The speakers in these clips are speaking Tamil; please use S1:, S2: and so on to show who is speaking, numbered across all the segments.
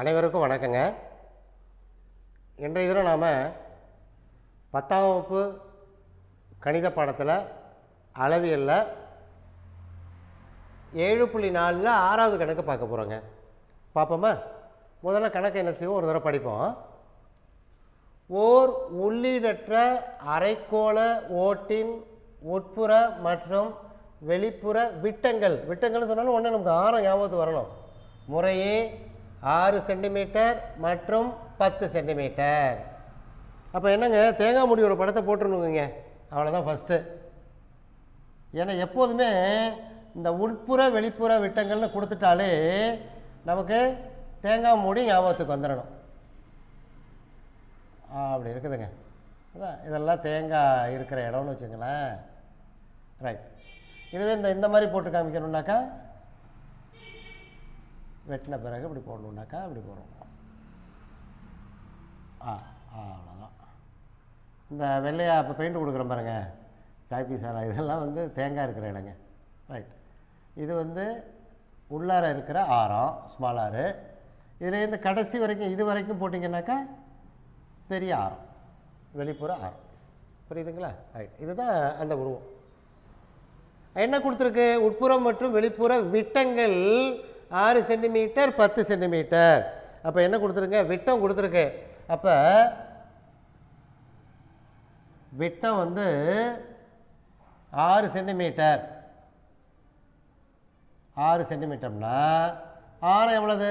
S1: அனைவருக்கும் வணக்கங்க. இன்றைய தினம் நாம் பத்தாம் வகுப்பு கணித பாடத்தில் அளவியலில் ஏழு புள்ளி நாலில் ஆறாவது கணக்கு பார்க்க போகிறோங்க பார்ப்போமா? முதல்ல கணக்கு என்ன செய்வோம்? ஒரு தடவை படிப்போம். ஓர் உள்ளீடற்ற அரைக்கோள ஓட்டின் உட்புற மற்றும் வெளிப்புற விட்டங்கள். விட்டங்கள்னு சொன்னாலும் ஒன்று நமக்கு ஆரம் ஞாபகத்துக்கு வரணும். முறையே ஆறு சென்டிமீட்டர் மற்றும் பத்து சென்டிமீட்டர். அப்போ என்னங்க? தேங்காய் முடியோட படத்தை போட்டுருணுங்க அவ்வளோதான் ஃபஸ்ட்டு ஏன்னா எப்போதுமே இந்த உட்புற வெளிப்புற விட்டங்கள்னு கொடுத்துட்டாலே நமக்கு தேங்காய் மூடி ஞாபகத்துக்கு வந்துடணும் அப்படி இருக்குதுங்க. அதான் இதெல்லாம் தேங்காய் இருக்கிற இடம்னு வச்சுங்களேன். ரைட் இதுவே இந்த இந்த மாதிரி போட்டு காமிக்கணுன்னாக்கா வெட்டின பிறகு இப்படி போடணுன்னாக்கா இப்படி போடுவோம். ஆ ஆ அவ்வளோதான் இந்த வெள்ளையா இப்போ பெயிண்ட் கொடுக்குறோம் பாருங்க. சாப்பி சாரா இதெல்லாம் வந்து தேங்காய் இருக்கிற இடங்க. ரைட் இது வந்து உள்ளார இருக்கிற ஆரம் ஸ்மால் ஆறு. இதில் இந்த கடைசி வரைக்கும் இது வரைக்கும் போட்டிங்கன்னாக்கா பெரிய ஆரம். வெளிப்புற ஆரம். புரியுதுங்களா? ரைட் இதுதான் அந்த உருவம். என்ன கொடுத்துருக்கு? உட்புறம் மற்றும் வெளிப்புற விட்டங்கள் ஆறு சென்டிமீட்டர் பத்து சென்டிமீட்டர். அப்போ என்ன கொடுத்துருங்க? விட்டம் கொடுத்துருக்கு. அப்போ விட்டம் வந்து ஆறு சென்டிமீட்டர். ஆறு சென்டிமீட்டர்னா ஆரம் எவ்வளவு?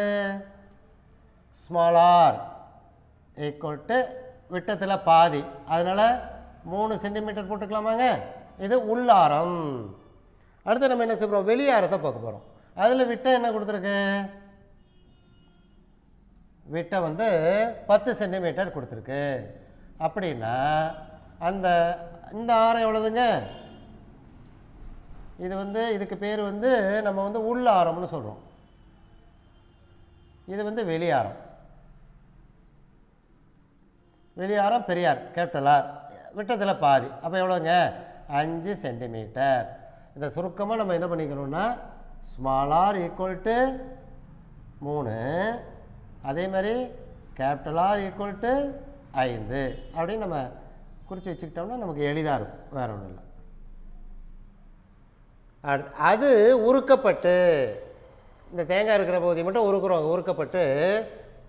S1: ஸ்மால் ஆர் ஈக்குவல் டு விட்டத்தில் பாதி. அதனால் மூணு சென்டிமீட்டர் போட்டுக்கலாமாங்க? இது உள்ளாரம் அடுத்து நம்ம என்ன செய்கிறோம் வெளியாரத்தை பார்க்க போகிறோம் அதில் விட்ட என்ன கொடுத்துருக்கு? விட்ட வந்து பத்து சென்டிமீட்டர் கொடுத்துருக்கு. அப்படின்னா அந்த இந்த ஆரம் எவ்வளோதுங்க இது வந்து இதுக்கு பேர் வந்து நம்ம வந்து உள்ள ஆரம்னு சொல்கிறோம் இது வந்து வெளியாரம் வெளியாரம் பெரியார் கேபிட்டல் ஆர். விட்டத்தில் பாதி. அப்போ எவ்வளோங்க அஞ்சு சென்டிமீட்டர். இதை சுருக்கமாக நம்ம என்ன பண்ணிக்கணும்னா ஸ்மால் ஆர் ஈக்குவல் டு மூணு. அதே மாதிரி கேபிட்டல் ஆர் ஈக்குவல் டு ஐந்து. அப்படின்னு நம்ம குறித்து வச்சுக்கிட்டோம்னா நமக்கு எளிதாக இருக்கும். வேற ஒன்றும் இல்லை. அடுத்து அது உருக்கப்பட்டு இந்த தேங்காய் இருக்கிற பகுதி மட்டும் உருக்குறோம். உருக்கப்பட்டு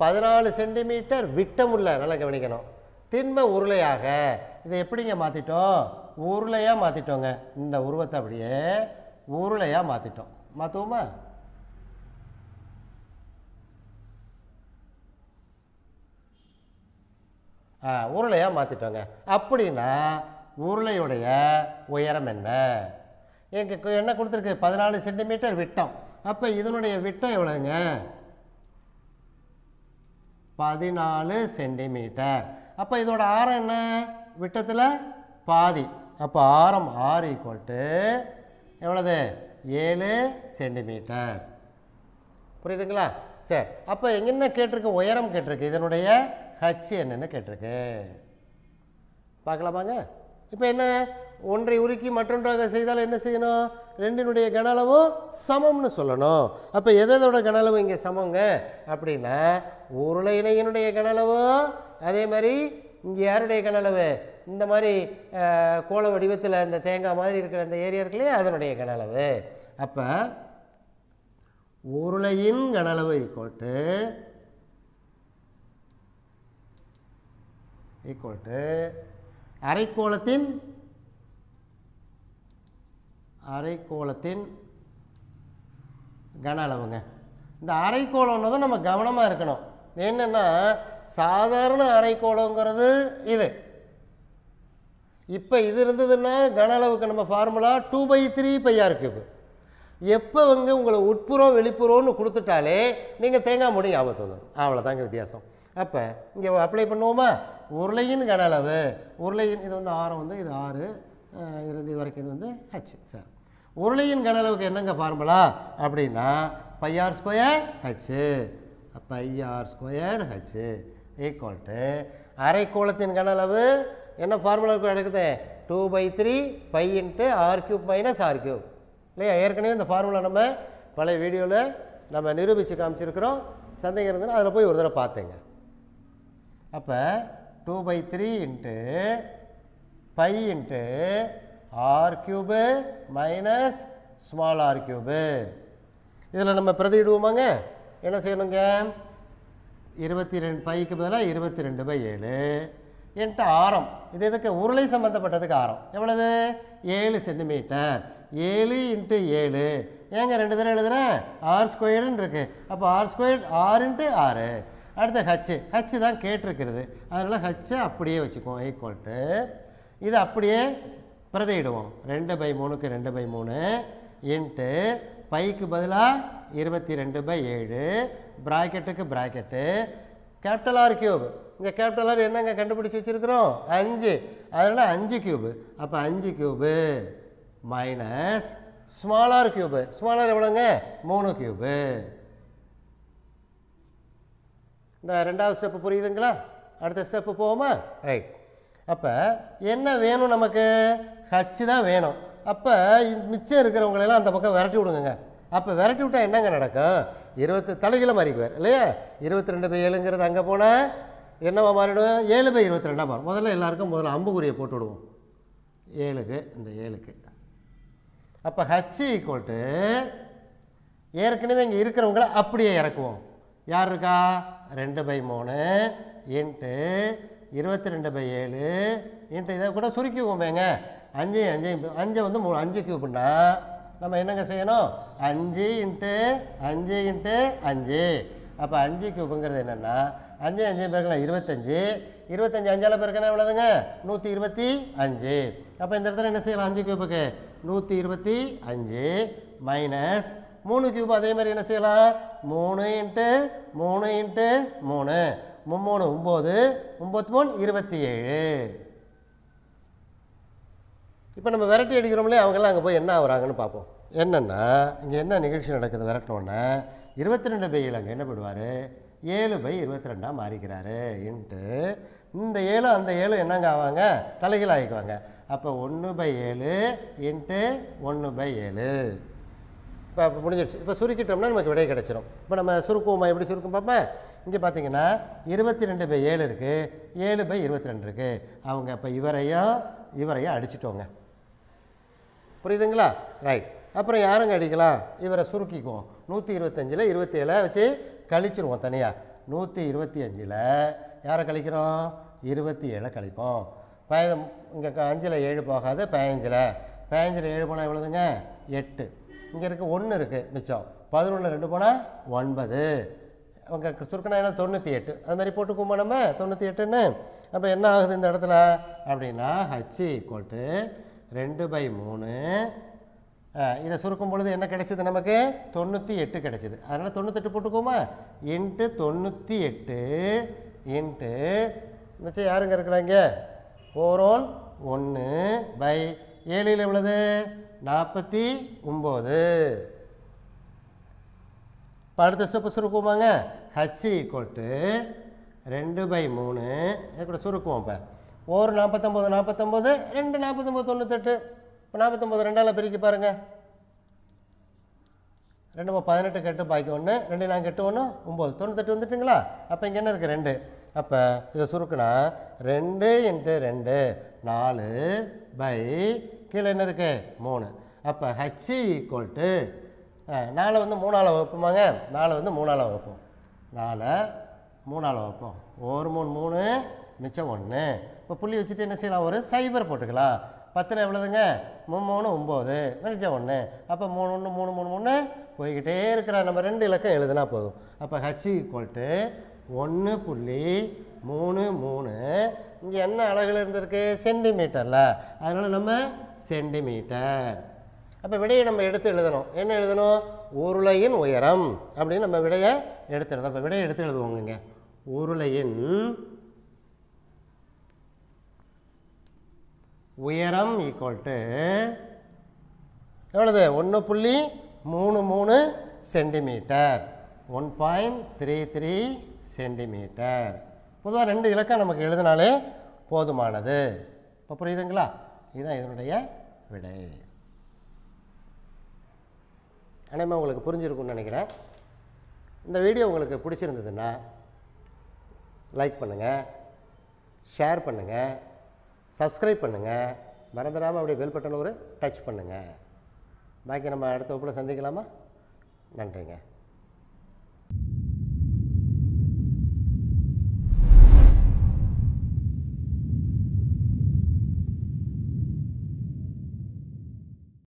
S1: பதினாலு சென்டிமீட்டர் விட்டமுள்ள நல்லா கவனிக்கணும். திண்ம உருளையாக இதை எப்படிங்க மாற்றிட்டோம் உருளையாக மாற்றிட்டோங்க இந்த உருவத்தை அப்படியே உருளையாக மாற்றிட்டோம் மாற்றுவோமா ஆ உருளையாக மாற்றிட்டோங்க அப்படின்னா உருளையுடைய உயரம் என்ன? எங்களுக்கு என்ன கொடுத்துருக்கு? பதினாலு சென்டிமீட்டர் விட்டம். அப்போ இதனுடைய விட்டம் எவ்வளோங்க பதினாலு சென்டிமீட்டர். அப்போ இதோட ஆரம் என்ன? விட்டத்தில் பாதி. அப்போ ஆரம் ஆறு ஈக்குவல் டு எவ்வளோது ஏழு சென்டிமீட்டர் புரியுதுங்களா? சரி அப்போ என்ன கேட்டிருக்கு? உயரம் கேட்டிருக்கு. இதனுடைய ஹச் என்னன்னு கேட்டிருக்கு. பார்க்கலாமாங்க? இப்போ என்ன? ஒன்றை உருக்கி மற்றொன்றாக செய்தால் என்ன செய்யணும்? ரெண்டினுடைய கன அளவும் சமம்னு சொல்லணும். அப்போ எதோட கன அளவு இங்கே சமங்க? அப்படின்னா உருளை இணையினுடைய கன அதே மாதிரி இங்கே யாருடைய கன அளவு இந்த மாதிரி கோல கோள வடிவத்தில் இந்த தேங்காய் மாதிரி இருக்கிற அந்த ஏரியா இருக்கு இல்லையா? அதனுடைய கன அளவு அப்போ உருளையின் கனளவு ஈக்குவல் டு ஈக்குவல் டு அரைக்கோளத்தின் அரைக்கோளத்தின் கன அளவுங்க இந்த அரைக்கோளம்னதும் நம்ம கவனமாக இருக்கணும். என்னென்னா சாதாரண அரைக்கோளங்கிறது இது. இப்போ இது இருந்ததுன்னா கன அளவுக்கு நம்ம ஃபார்முலா டூ பை த்ரீ பையாக இருக்குது இப்போ எப்போ வந்து உங்களை உட்புறம் வெளிப்புறம்னு கொடுத்துட்டாலே நீங்கள் தேங்காய் மூடி ஞாபகத்து வந்துடும் அவ்வளோதாங்க வித்தியாசம். அப்போ இங்கே அப்ளை பண்ணுவோமா? உருளையின் கன அளவு. உருளையின் இது வந்து ஆரம் வந்து இது ஆறு இருந்து இது வரைக்கும் இது வந்து ஹச் சார் உருளையின் கன அளவுக்கு என்னங்க ஃபார்முலா அப்படின்னா pi r square h pi r squared h equal to அரைக்கோளத்தின் கன அளவு. என்ன ஃபார்முலாவுக்கு எடுக்குது? Two by three pi into r cube minus r cube இல்லையா? ஏற்கனவே இந்த ஃபார்முலா நம்ம பழைய வீடியோவில் நம்ம நிரூபித்து காமிச்சிருக்கிறோம். சந்தேகம் இருந்ததுன்னா அதில் போய் ஒரு தடவை பார்த்தேங்க. அப்போ two by three into pi into r cube minus small r cube இதில் நம்ம பிரதியிடுவோமாங்க? என்ன செய்யணுங்க? இருபத்தி ரெண்டு பைக்கு பதிலாக இருபத்தி ரெண்டு பை ஏழு என்கிட்ட ஆரம். இது எதுக்கு? உருளை சம்மந்தப்பட்டதுக்கு ஆரம். எவ்வளவு? ஏழு சென்டிமீட்டர் ஏழு இன்ட்டு ஏழு. ஏங்க ரெண்டு தடவை எழுதுகிறேன் ஆர் ஸ்கொயர்டுன்னு இருக்குது அப்போ ஆர் ஸ்கொயர் ஆறு இன்ட்டு ஆறு அடுத்து ஹச்சு ஹச்சு தான் கேட்டிருக்கிறது. அதனால் ஹச்சை அப்படியே வச்சுக்குவோம் ஈக்குவல் டு இதை அப்படியே பிரதையிடுவோம். ரெண்டு பை மூணுக்கு ரெண்டு பை மூணு இன்ட்டு பைக்கு பதிலாக இருபத்தி ரெண்டு பை ஏழு. ப்ராக்கெட்டுக்கு ப்ராக்கெட்டு கேபிட்டல் ஆர் கியூப் இந்த கேபிட்டல் ஆர் என்னங்க கண்டுபிடிச்சி வச்சுருக்குறோம்? அஞ்சு. அதனால் அஞ்சு கியூபு அப்போ அஞ்சு cube minus small r cube small r எவ்வளோங்க மூணு கியூபு இந்த ரெண்டாவது ஸ்டெப்பு புரியுதுங்களா? அடுத்த ஸ்டெப்பு போவோமா? ரைட் அப்போ என்ன வேணும் நமக்கு? ஹச்சு தான் வேணும். அப்போ மிச்சம் இருக்கிறவங்களெல்லாம் அந்த பக்கம் விரட்டி விடுங்க அப்போ விரட்டி விட்டால் என்னங்க நடக்கும்? இருபத்து தலைகளை மாறிக்குவார் இல்லையா? இருபத்தி ரெண்டு பை ஏழுங்கிறது அங்கே போனால் என்னவா மாறிடும்? ஏழு பை இருபத்தி ரெண்டாக மாறும். முதல்ல எல்லாருக்கும் முதல்ல அம்புக்குறியை போட்டு விடுவோம். ஏழுக்கு இந்த ஏழுக்கு. அப்போ ஹச் ஈக்குவல் டு ஏற்கனவே இங்கே இருக்கிறவங்கள அப்படியே இறக்குவோம். யார் இருக்கா? ரெண்டு பை மூணு இன்ட்டு இருபத்தி ரெண்டு பை ஏழு இன்ட்டு இதை கூட சுருக்கிக்குவோமேங்க அஞ்சு அஞ்சு அஞ்சை வந்து மூணு அஞ்சு கியூப்னா நம்ம என்னங்க செய்யணும்? அஞ்சு இன்ட்டு அஞ்சு இன்ட்டு அஞ்சு. அப்போ அஞ்சு கியூப்புங்கிறது என்னென்னா அஞ்சு அஞ்சு பேருக்குனா இருபத்தஞ்சு. இருபத்தஞ்சு அஞ்சால் பேருக்குன்னா எவ்வளோதுங்க நூற்றி இருபத்தி அஞ்சு. அப்போ இந்த இடத்துல என்ன செய்யலாம்? அஞ்சு கியூப்புக்கு நூற்றி இருபத்தி அஞ்சு மைனஸ் மூணு கியூப் அதே மாதிரி என்ன செய்யலாம்? மூணு இன்ட்டு மூணு இன்ட்டு மூணு. மும்மூணு ஒம்பது ஒம்பத்தி மூணு இருபத்தி ஏழு. இப்போ நம்ம விரட்டி அடிக்கிறோம்லே அவங்கெல்லாம் அங்கே போய் என்ன ஆகுறாங்கன்னு பார்ப்போம். என்னென்னா இங்கே என்ன நிகழ்ச்சி நடக்குது விரட்டினோன்னே இருபத்தி ரெண்டு பை அங்கே என்ன போயிடுவார் ஏழு பை இருபத்தி ரெண்டாக மாறிக்கிறாரு. இன்ட்டு இந்த ஏழு அந்த ஏழு என்னங்க ஆவாங்க? தலைகீழ் ஆகிக்குவாங்க அப்போ ஒன்று பை ஏழு இன்ட்டு ஒன்று பை ஏழு. இப்போ இப்போ முடிஞ்சிருச்சு. இப்போ சுருக்கிட்டோம்னா நமக்கு விடை கிடச்சிரும். இப்போ நம்ம சுருக்குவோமா? எப்படி சுருக்கும் பார்ப்பேன் இங்கே பார்த்தீங்கன்னா இருபத்தி ரெண்டு பை ஏழு இருக்குது ஏழு பை இருபத்தி ரெண்டு இருக்குது அவங்க இப்போ இவரையும் இவரையும் அடிச்சிட்டோங்க. புரியுதுங்களா? ரைட் அப்புறம் யாருங்க அடிக்கலாம்? இவரை சுருக்கிக்குவோம். நூற்றி இருபத்தஞ்சில் இருபத்தேழை வச்சு கழிச்சிருவோம் தனியாக நூற்றி இருபத்தி அஞ்சில் யாரை கழிக்கிறோம்? இருபத்தி ஏழை கழிப்போம். பதி இங்கே அஞ்சில் ஏழு போகாது பதினஞ்சில். பதினஞ்சில் ஏழு போனால் எவ்வளோதுங்க எட்டு. இங்கே இருக்க ஒன்று இருக்குது மிச்சம். பதினொன்று ரெண்டு போனால் ஒன்பது. அவங்க சுருக்கனா என்ன? தொண்ணூற்றி எட்டு அது மாதிரி போட்டுக்குவோமா நம்ம? தொண்ணூற்றி எட்டுன்னு அப்போ என்ன ஆகுது இந்த இடத்துல? அப்படின்னா ஹச் ஈக்குவல் டு ரெண்டு பை மூணு. இதை சுருக்கும் பொழுது என்ன கிடைச்சிது நமக்கு? தொண்ணூற்றி எட்டு கிடைச்சிது. அதனால் தொண்ணூத்தெட்டு போட்டுக்கோமா இன்ட்டு தொண்ணூற்றி எட்டு இன்ட்டு மிச்சம் யாருங்க இருக்கிறாங்க? ஓரோன் ஒன்று பை ஏழில் எவ்வளவு? நாற்பத்தி ஒம்பது. இப்போ அடுத்த ஸ்டெப்பு சுருக்குவோமாங்க. ஹச் ஈக்குவல் டு ரெண்டு பை மூணு. கூட சுருக்குவோம் இப்போ. ஒரு நாற்பத்தொம்போது நாற்பத்தொம்போது ரெண்டு நாற்பத்தொம்போது தொண்ணூத்தெட்டு. இப்போ நாற்பத்தொம்போது ரெண்டால் பிரிக்கி பாருங்கள் ரெண்டு மூணு பதினெட்டு கெட்டு பாக்கி ஒன்று ரெண்டு நான் கெட்டு ஒன்று ஒம்பது. தொண்ணூத்தெட்டு வந்துட்டுங்களா? அப்போ இங்கே என்ன இருக்குது ரெண்டு. அப்போ இதை சுருக்குனா ரெண்டு இன்ட்டு ரெண்டு நாலு பை கீழே என்ன இருக்குது மூணு. அப்போ ஹச் ஈக்குவல் டு நாலு வந்து மூணால் வகுப்புமாங்க? நாலு வந்து மூணால் வகுப்போம். நாலை மூணால் வைப்போம் ஒரு மூணு மூணு மிச்சம் ஒன்று இப்போ புள்ளி வச்சுட்டு என்ன செய்யலாம்? ஒரு சைபர் போட்டுக்கலாம். பத்தில் எவ்வளோதுங்க மூணு மூணு ஒம்பது மிச்சம் ஒன்று அப்போ மூணு ஒன்று மூணு மூணு மூணு போய்கிட்டே இருக்கிற நம்ம ரெண்டு இலக்கம் எழுதுனா போதும். அப்போ ஹச் ஈக்குவல்ட்டு ஒன்று புள்ளி மூணு மூணு. இங்கே என்ன அழகில் இருந்திருக்கு? சென்டிமீட்டரில். அதனால் நம்ம சென்டிமீட்டர். அப்போ விடையை நம்ம எடுத்து எழுதணும். என்ன எழுதணும்? உருளையின் உயரம் அப்படின்னு நம்ம விடையை எடுத்து எழுதணும். அப்போ விடையை எடுத்து எழுதுவோங்க உருளையின் உயரம் ஈக்குவல் டு எவ்வளவு? ஒன்று புள்ளி மூணு மூணு centimetre. One point three three centimetre. பொதுவாக ரெண்டு இலக்கம் நமக்கு எழுதினாலே போதுமானது. இப்போ புரியுதுங்களா? இதுதான் இதனுடைய விடை. அனைமா உங்களுக்கு புரிஞ்சிருக்கும்னு நினைக்கிறேன். இந்த வீடியோ உங்களுக்கு பிடிச்சிருந்ததுன்னா லைக் பண்ணுங்கள் ஷேர் பண்ணுங்கள் சப்ஸ்கிரைப் பண்ணுங்கள் மறந்துடாமல் அப்படியே பெல் பட்டன் ஒரு டச் பண்ணுங்கள் பாக்கி நம்ம அடுத்த வகுப்பில் சந்திக்கலாமா? நன்றிங்க.